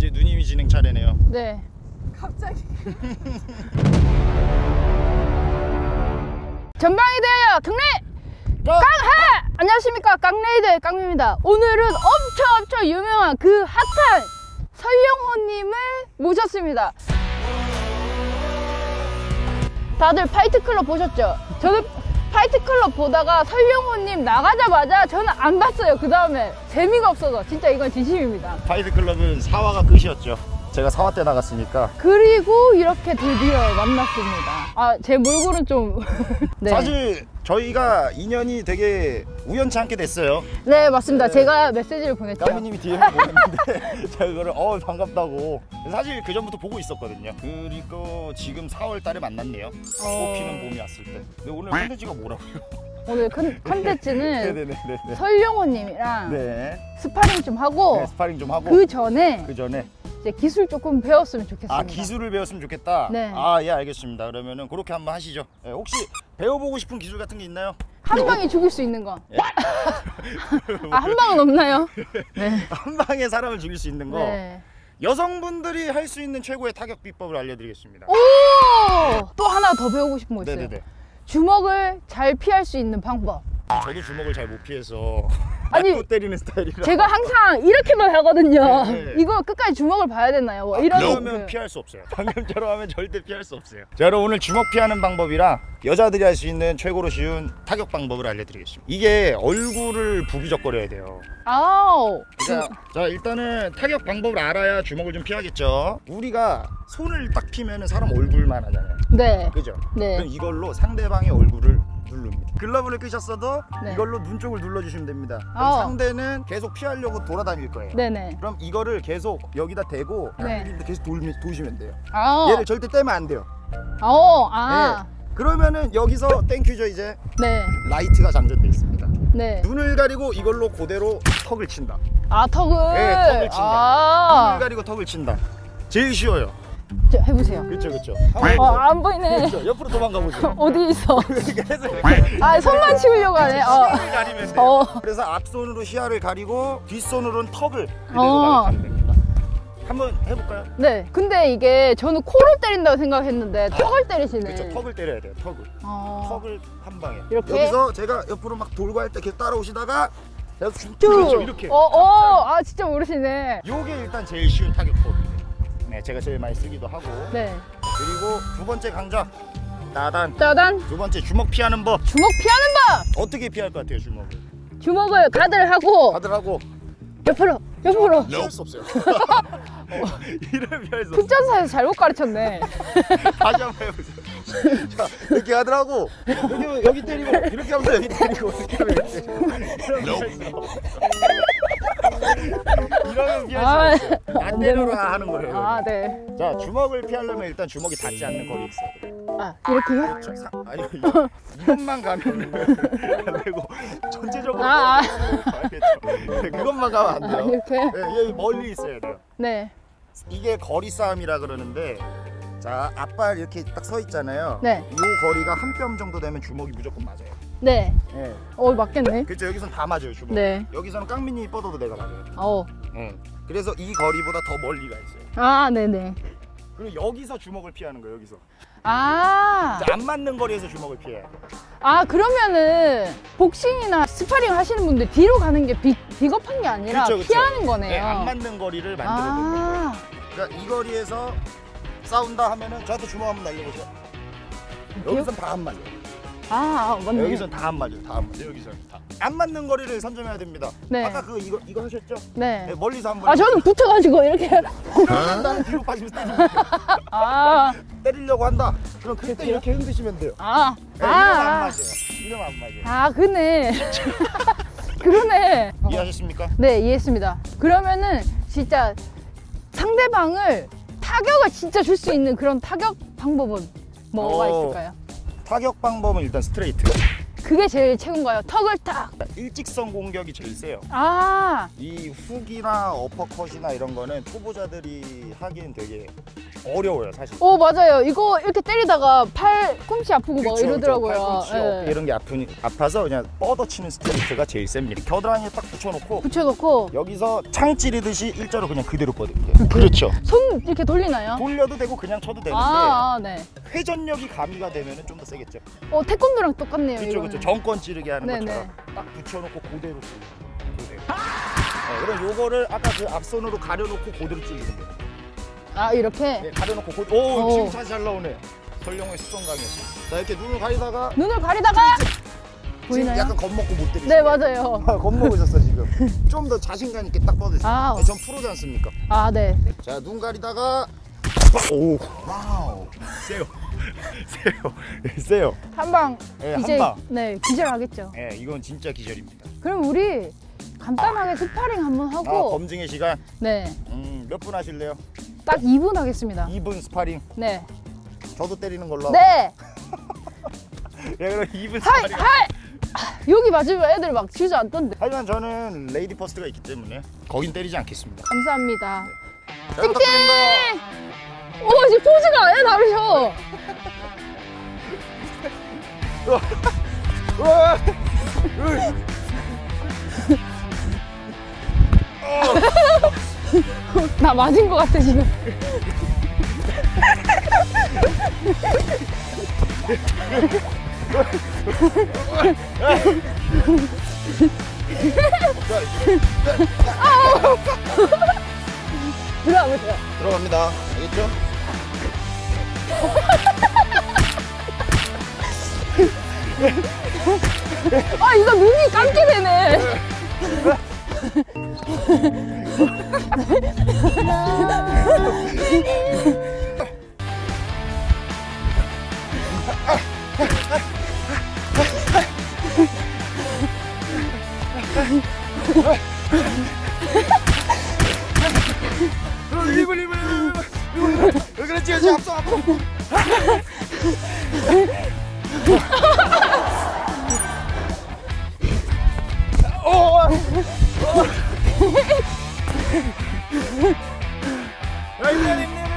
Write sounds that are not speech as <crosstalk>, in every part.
이제 누님이 진행 차례네요. 네. 갑자기 전방에 대하여 경례 깡하! 안녕하십니까 깡레이드 깡입니다. 오늘은 엄청 엄청 유명한 그 핫한 설영호님을 모셨습니다. 다들 파이트클럽 보셨죠? 저는 파이트클럽 보다가 설영호님 나가자마자 저는 안 봤어요. 그 다음에 재미가 없어서 진짜 이건 진심입니다. 파이트 클럽은 4화가 끝이었죠. 제가 4화 때 나갔으니까. 그리고 이렇게 드디어 만났습니다. 아, 제 몰골은 좀. <laughs> 네. 사실 저희가 인연이 되게 우연치 않게 됐어요. 네, 맞습니다. 제가 메시지를 보냈죠. 깡님이 DM을 보냈는데 <laughs> 제가 그거를 어 반갑다고 사실 그 전부터 보고 있었거든요. 그리고 지금 4월 달에 만났네요. 꽃피는 봄이 왔을 때. 근데 오늘 컨텐츠가 뭐라고요? 오늘 컨, <laughs> 컨텐츠는 네네네네. 설영호님이랑 네. 스파링 좀 하고 네, 스파링 좀 하고 그 전에 그 전에 이제 기술 조금 배웠으면 좋겠습니다. 아 기술을 배웠으면 좋겠다. 네. 아예 알겠습니다. 그러면은 그렇게 한번 하시죠. 예, 혹시 배워보고 싶은 기술 같은 게 있나요? 한 방에 죽일 수 있는 거. 예? <laughs> 아, 한 방은 없나요? 네. <laughs> 한 방에 사람을 죽일 수 있는 거. 네. 여성분들이 할 수 있는 최고의 타격 비법을 알려드리겠습니다. 오! 또 하나 더 배우고 싶은 거 있어요. 네네네. 주먹을 잘 피할 수 있는 방법. 저도 주먹을 잘 못 피해서 아니, 때리는 스타일이라. 제가 항상 이렇게만 하거든요. 네. 이거 끝까지 주먹을 봐야 되나요? 뭐 이런 그러면 그- 피할 수 없어요. 방금처럼 하면 절대 피할 수 없어요. 자, 여러분 오늘 주먹 피하는 방법이랑 여자들이 할 수 있는 최고로 쉬운 타격 방법을 알려드리겠습니다. 이게 얼굴을 부비적거려야 돼요. 아우. 자, 자 일단은 타격 방법을 알아야 주먹을 좀 피하겠죠. 우리가 손을 딱 피면 은 사람 얼굴만 하잖아요. 네. 그죠? 네. 그럼 이걸로 상대방의 얼굴을 누릅니다. 글러브를 끼셨어도 네. 이걸로 눈 쪽을 눌러주시면 됩니다. 그럼 어. 상대는 계속 피하려고 돌아다닐 거예요. 네네. 그럼 이거를 계속 여기다 대고 네. 계속 돌미, 도시면 돼요. 아. 얘를 절대 떼면 안 돼요. 어, 아. 그러면은 여기서 thank you죠 이제 네. 라이트가 장전돼 있습니다. 네. 눈을 가리고 이걸로 그대로 턱을 친다. 아, 턱을. 네, 턱을 친다. 아. 눈을 가리고 턱을 친다. 제일 쉬워요. 저, 해보세요. 그렇죠, 그렇죠. 어, 안 보이네. 그렇죠. 옆으로 도망가 보죠. 어디 있어? 아, 손만 치우려고 하네. 어. 가리면 돼요. 어. 그래서 앞손으로 시야를 가리고 뒷손으로는 턱을 그대로 어. 가리면 됩니다. 한번 해볼까요? 네. 근데 이게 저는 코를 때린다고 생각했는데 턱을 때리시네. 그렇죠. 턱을 때려야 돼요. 턱을. 어. 턱을 한 방에. 이렇게? 여기서 제가 옆으로 막 돌고 할 때 계속 따라오시다가 쭉 쭉. 그렇죠. 이렇게. 어, 어. 아, 진짜 모르시네. 요게 일단 제일 쉬운 타격법이에요. 네, 제가 제일 많이 쓰기도 하고. 네. 그리고 두 번째 강좌. 나단. 짜잔. 두 번째 주먹 피하는 법. 주먹 피하는 법! 어떻게 피할 것 같아요, 주먹을? 주먹을 가들 하고 다들 하고 옆으로, 옆으로. 피할 수 없어요. <laughs> 이를 피할 수. 특전사에서 잘못 가르쳤네. <laughs> 다시 한번 해보세요. 자, 이렇게 하더라고. 여기, 여기 때리고, 이렇게 하면서 여기 때리고, 이렇게 하면 때리고. 이러면 피할 아, 수 없어요. 안 때려라 하는 거예요. 아, 네. 자, 주먹을 피하려면 일단 주먹이 닿지 않는 거리에 있어야 돼요. 아, 이렇게요? 그렇죠. 사- 아니, 이- 이것만 가면 <laughs> 안 되고, 전체적으로 아, 아. 알겠죠. 네, 그것만 가면 안 아, 돼요. 이렇게? 네, 여기 멀리 있어야 돼요. 네. 이게 거리 싸움이라 그러는데 자 앞발 이렇게 딱 서 있잖아요. 네. 이 거리가 한 뼘 정도 되면 주먹이 무조건 맞아요. 네. 네. 어, 맞겠네. 그렇죠. 여기선 다 맞아요 주먹. 네. 여기서는 깡님이 뻗어도 내가 맞아요. 어. 네. 그래서 이 거리보다 더 멀리가 있어요. 아, 네네. 그리고 여기서 주먹을 피하는 거예요. 여기서 아. 자, 안 맞는 거리에서 주먹을 피해야 돼. 아, 그러면은 복싱이나 스파링 하시는 분들 뒤로 가는 게 비, 비겁한 게 아니라 그렇죠, 그렇죠. 피하는 거네요. 네, 안 맞는 거리를 만들어 놓는 거예요. 아. 그러니까 이 거리에서 싸운다 하면은 저한테 주먹 한번 날려보세요. 여기선 다안 맞아요. 아, 맞네. 여기선 다안 맞아요. 다 안 맞아요. 여기선 다. 안 맞는 거리를 선점해야 됩니다. 네. 아까 그거 이거 이거 하셨죠? 네. 네, 멀리서 한번. 아, 저는 붙어가지고 이렇게. <laughs> 나는 뒤로 돼요. 아. 때리려고 한다. 그럼 그때 이렇게 흔드시면 돼요. 아. 네, 이러면 안 아. 맞아요. 이러면 안 맞아요. 아, 그네. <laughs> 그러네. 이해하셨습니까? 네, 이해했습니다. 그러면은 진짜 상대방을 타격을 진짜 줄 수 있는 그런 타격 방법은 뭐가 어. 있을까요? 타격 방법은 일단 스트레이트. 그게 제일 최고인가요? 턱을 딱. 일직선 공격이 제일 세요. 아, 이 훅이나 어퍼컷이나 이런 거는 초보자들이 하기엔 되게 어려워요 사실. 오 맞아요. 이거 이렇게 때리다가 팔 꿈치 아프고 막 그쵸, 이러더라고요. 저 팔꿈치, 예. 어깨 이런 게 아프니, 아파서 그냥 뻗어치는 스트레이트가 제일 셉니다. 겨드랑이에 딱 붙여놓고 붙여놓고 여기서 창 찌르듯이 일자로 그냥 그대로 뻗을게요. 그렇죠. 손 이렇게 돌리나요? 돌려도 되고 그냥 쳐도 되는데 아, 아, 네. 회전력이 가미가 되면 좀 더 세겠죠. 어 태권도랑 똑같네요. 그렇죠. 그렇죠. 정권 찌르게 하는 네네. 것처럼 딱 붙여놓고 그대로 찌르는 그대로. 네, 그럼 요거를 아까 그 앞선으로 가려놓고 그대로 찌르는 거예요. 아 이렇게 네, 가려놓고 고... 오, 오. 지금 잘 나오네. 설령의 수정강이었어. 자 이렇게 눈을 가리다가 눈을 가리다가 보이나요? 약간 겁먹고 못 때리시네. 네 맞아요. <laughs> 겁먹으셨어 지금. <laughs> 좀 더 자신감 있게 딱 뻗으세요. 아. 네, 전 프로지 않습니까? 아 네. 자 눈 가리다가 오 와우 세요 <laughs> 세요 세요 한방 네, 이제 한방 네 기절하겠죠. 예 이건 진짜 기절입니다 그럼 우리 간단하게 스파링 한번 아 하고 검증의 시간 네. 음, 몇 분 하실래요? 딱 2분 하겠습니다. 2분 스파링 네. 저도 때리는 걸로. 네. <laughs> 예 그럼 2분 하이 스파링 하이. 아, 여기 맞으면 애들 막 주저앉던데. 하지만 저는 lady first가 있기 때문에 거긴 때리지 않겠습니다 감사합니다. 잘 부탁드립니다 오 지금 포즈가 아예 다르셔. 우와! 으이! 나 맞은 것 같아 지금. 들어가보세요. 들어갑니다 알겠죠? 아 이거 눈이 감게 되네. 리블 리블 리블 왜 그랬지 그렇지 앞서 앞서 오! 야, 힘내, 힘내, 힘내.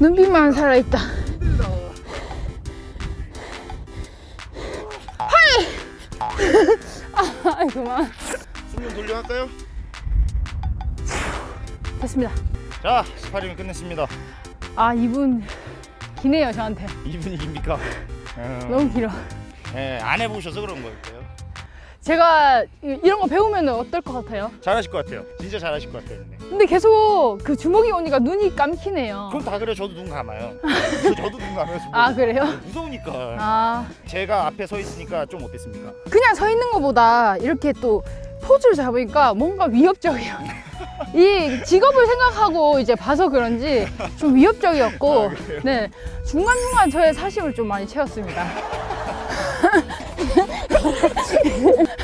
눈빛만 살아있다. 하이! <laughs> 아, 그만. 숨좀 돌려 할까요? 됐습니다. 자, 스파링을 끝냈습니다. 아, 이분 기네요, 저한테. 2분이 깁니까? 음, 너무 길어. 예, 안 해보셔서 그런 거예요. 제가 이- 이런 거 배우면 어떨 것 같아요? 잘하실 것 같아요. 진짜 잘하실 것 같아요. 네. 근데 계속 그 주먹이 오니까 눈이 감기네요. 그럼 다 그래 저도 눈 감아요. 저도 눈 감아요. 아, 그래요? 무서우니까. 아, 제가 앞에 서 있으니까 좀 어땠습니까? 그냥 서 있는 것보다 이렇게 또 포즈를 잡으니까 뭔가 위협적이에요. 이 직업을 생각하고 이제 봐서 그런지 좀 위협적이었고, 네 중간중간 저의 사심을 좀 많이 채웠습니다. <laughs>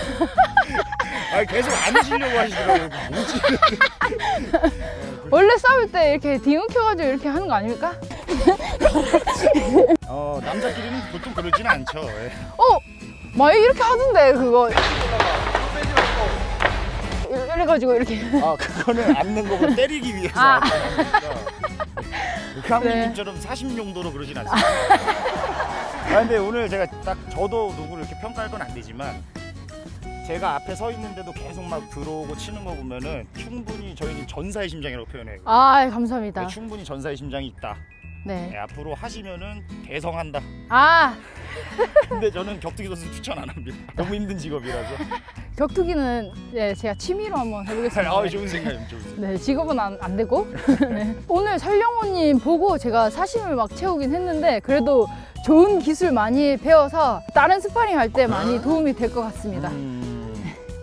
아 계속 안 하시려고 하시더라고요. 뭐지? 원래 싸울 때 이렇게 뒤엉켜가지고 이렇게 하는 거 아닙니까? <laughs> 어 남자끼리는 보통 그러지는 않죠. 예. 어, 많이 이렇게 하던데 그거. 이래가지고 이렇게. 아 그거는 앉는 거고 때리기 위해서 아. 강민님처럼 사심 용도로 그러진 않습니다. 아 근데 오늘 제가 딱 저도 누구를 이렇게 평가할 건 안 되지만 제가 앞에 서 있는데도 계속 막 들어오고 치는 거 보면은 충분히 저희는 전사의 심장이라고 표현해요. 아, 감사합니다. 네, 충분히 전사의 심장이 있다. 네. 네, 앞으로 하시면은 대성한다. 아, <laughs> 근데 저는 격투기 선수 추천 안 합니다. <laughs> 너무 힘든 직업이라서. <laughs> 격투기는 네, 제가 취미로 한번 해보겠습니다. 아, 좋은 생각이에요. 좋은 생각. 네, 직업은 안, 안 되고. 네. 오늘 설령호님 보고 제가 사심을 막 채우긴 했는데, 그래도 좋은 기술 많이 배워서 다른 스파링 할 때 많이 도움이 될 것 같습니다. 음.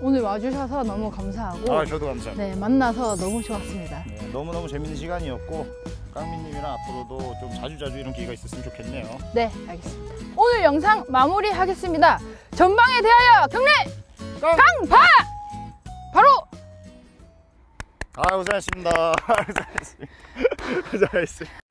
오늘 와주셔서 너무 감사하고, 아, 저도 감사합니다. 네, 만나서 너무 좋았습니다. 네, 너무너무 재밌는 시간이었고 깡민님이랑 앞으로도 좀 자주자주 이런 기회가 있었으면 좋겠네요. 네, 알겠습니다. 오늘 영상 마무리하겠습니다. 전방에 대하여 경례! 깡! 강파! 바로! 아, 고생하셨습니다. <laughs> 고생하셨습니다. <laughs> 고생하셨습니다.